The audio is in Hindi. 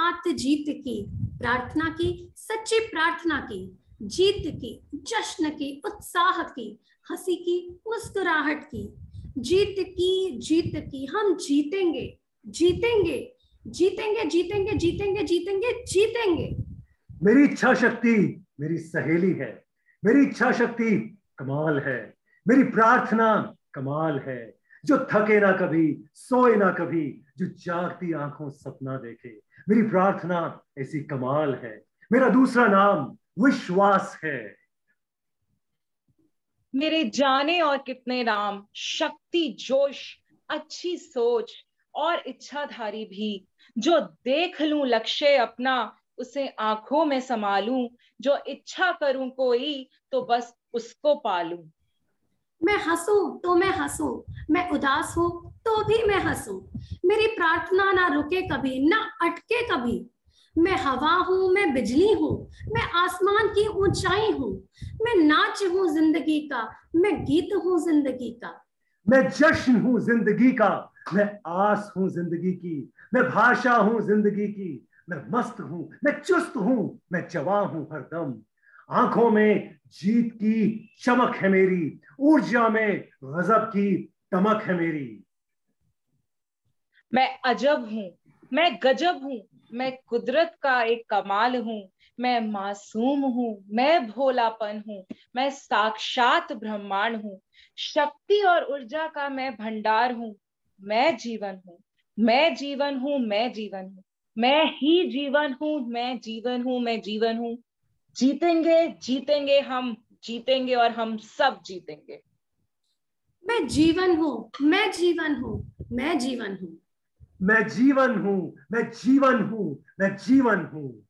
एक जीत की, प्रार्थना की, सच्ची प्रार्थना की, जीत की, जश्न की, उत्साह की, हँसी की, मुस्कुराहट की। जीत की जीत की, हम जीतेंगे जीतेंगे जीतेंगे जीतेंगे जीतेंगे जीतेंगे जीतेंगे। मेरी इच्छा शक्ति मेरी सहेली है, मेरी इच्छा शक्ति कमाल है, मेरी प्रार्थना कमाल है। जो थके ना कभी, सोए ना कभी, जो जागती आँखों सपना देखे। मेरी प्रार्थना ऐसी कमाल है। मेरा दूसरा नाम विश्वास है। मेरे जाने और कितने नाम शक्ति, जोश, अच्छी सोच और इच्छाधारी भी। जो देख लूँ लक्ष्य अपना, उसे आँखों में संभालूं। जो इच्छा करूँ कोई तो बस उसको पालूं। मैं हंसू तो मैं हंसूं, मैं उदास हूँ तो भी मैं हंसूं। मेरी प्रार्थना ना रुके कभी, ना अटके कभी। मैं हवा हूँ, मैं बिजली हूँ, मैं आसमान की ऊंचाई हूँ। मैं नाच हूँ ज़िंदगी का, मैं गीत हूँ ज़िंदगी का। मैं जश्न हूँ ज़िंदगी का, मैं आस हूँ ज़िंदगी की। मैं भाषा हूँ ज़िंदगी की, मैं मस्त हूँ, मैं चुस्त हूँ, मैं जवा हूँ हरदम। आँखों में जीत की चमक है मेरी ऊर्जा में गजब की तमक है मेरी मैं अजब हूँ मैं गजब हूँ मैं कुदरत का एक कमाल हूँ मैं मासूम हूँ मैं भोलापन हूँ मैं साक्षात ब्रह्मांड हूँ शक्ति और ऊर्जा का मैं भंडार हूँ मैं जीवन हूँ मैं जीवन हूँ मैं जीवन हूँ मैं ही जीवन हूँ मैं जीवन हूँ मैं जीवन हूँ जीतेंगे जीतेंगे हम जीतेंगे और हम सब जीतेंगे। मैं जीवन हूँ मैं जीवन हूँ मैं जीवन हूँ। मैं जीवन हूँ मैं जीवन हूँ मैं जीवन हूँ।